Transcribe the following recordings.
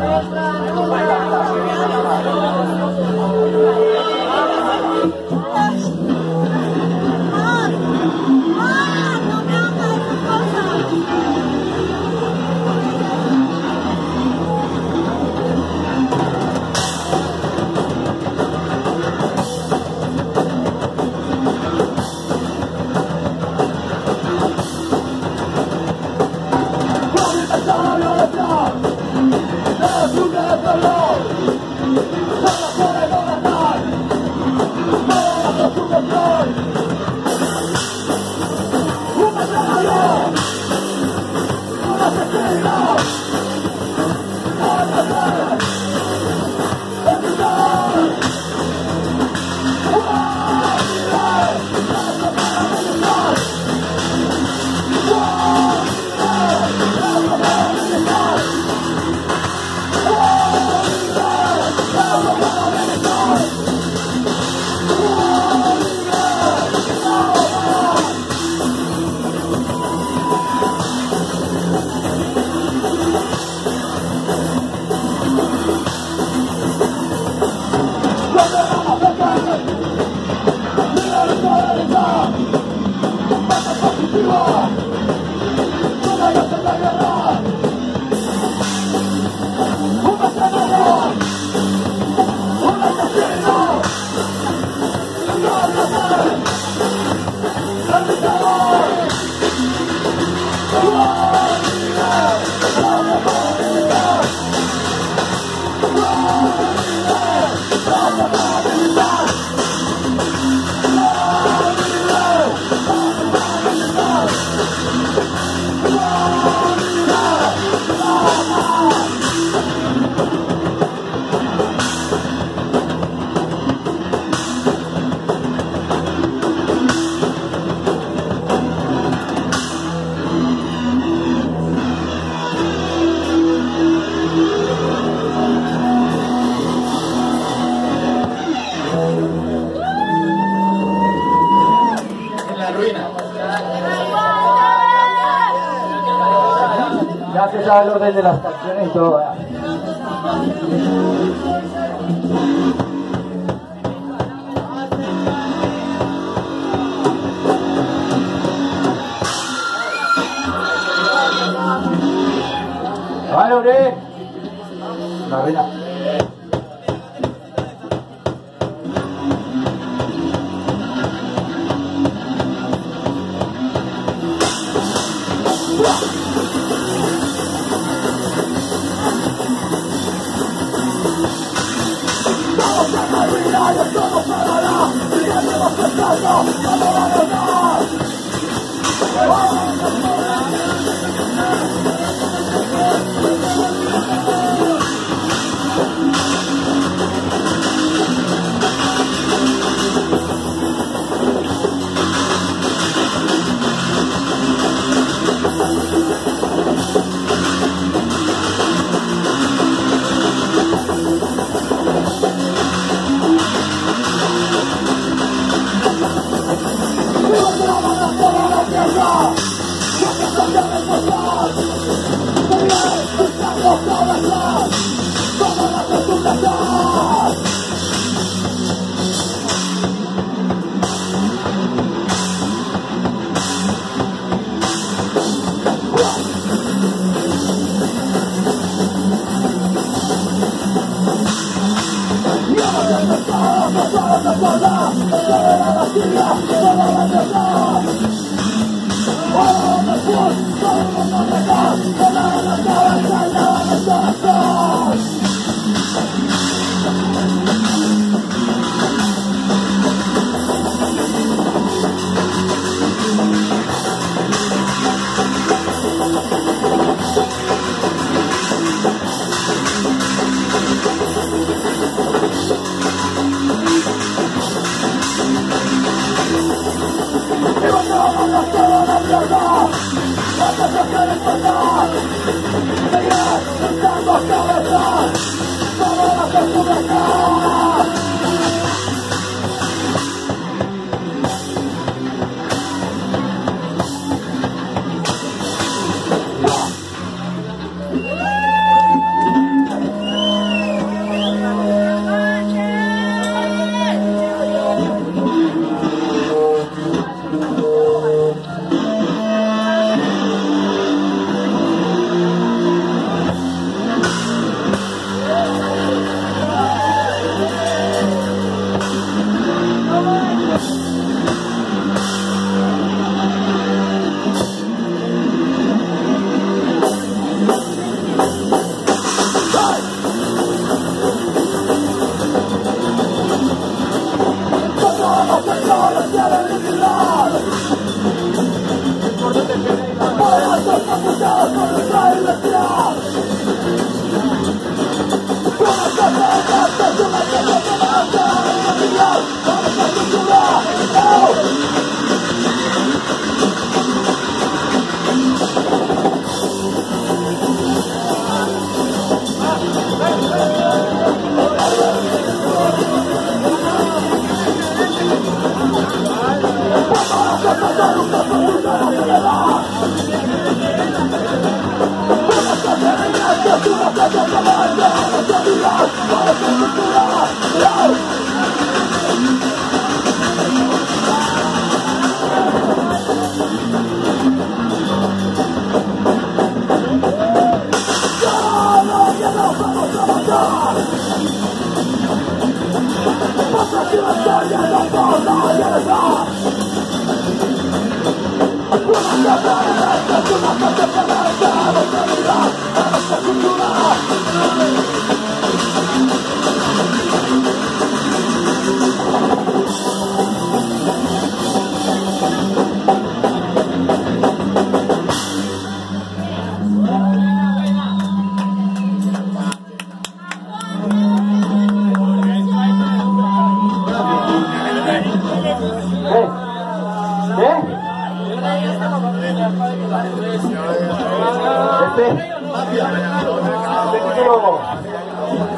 En El orden de las canciones y todo. La Thank you.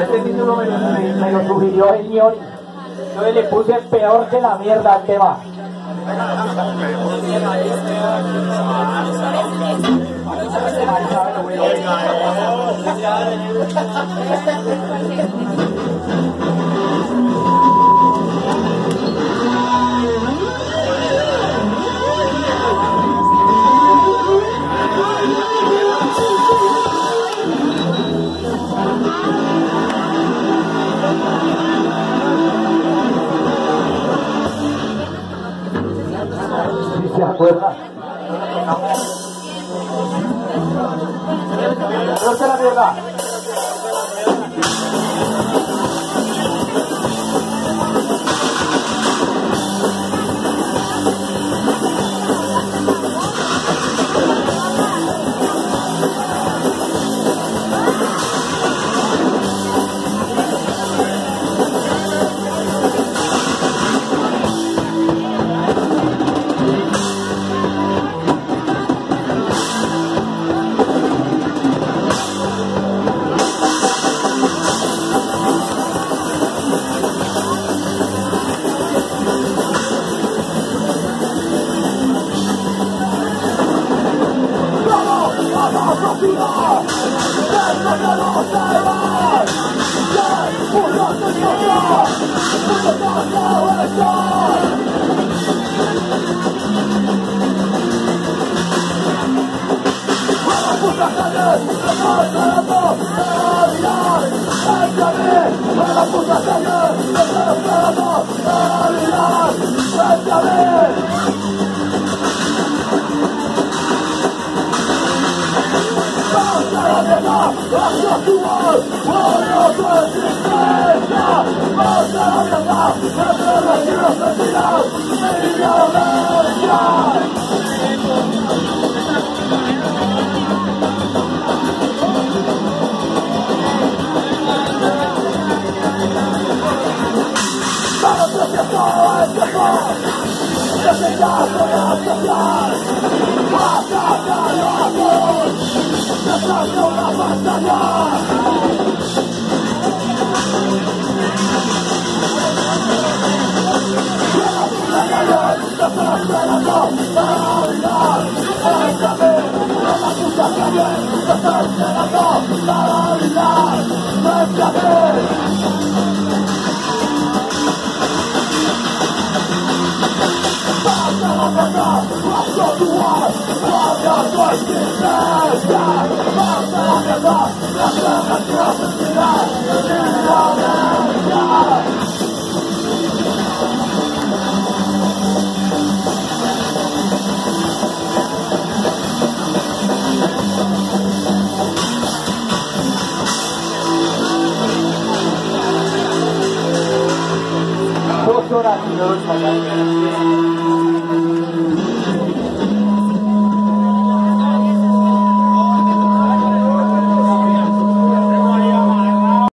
Este, título, me, me- me lo sugirió el Ñori. Yo le puse peor que la mierda al tema. Yeah. a tu Yeah. 多大的雨都有彩虹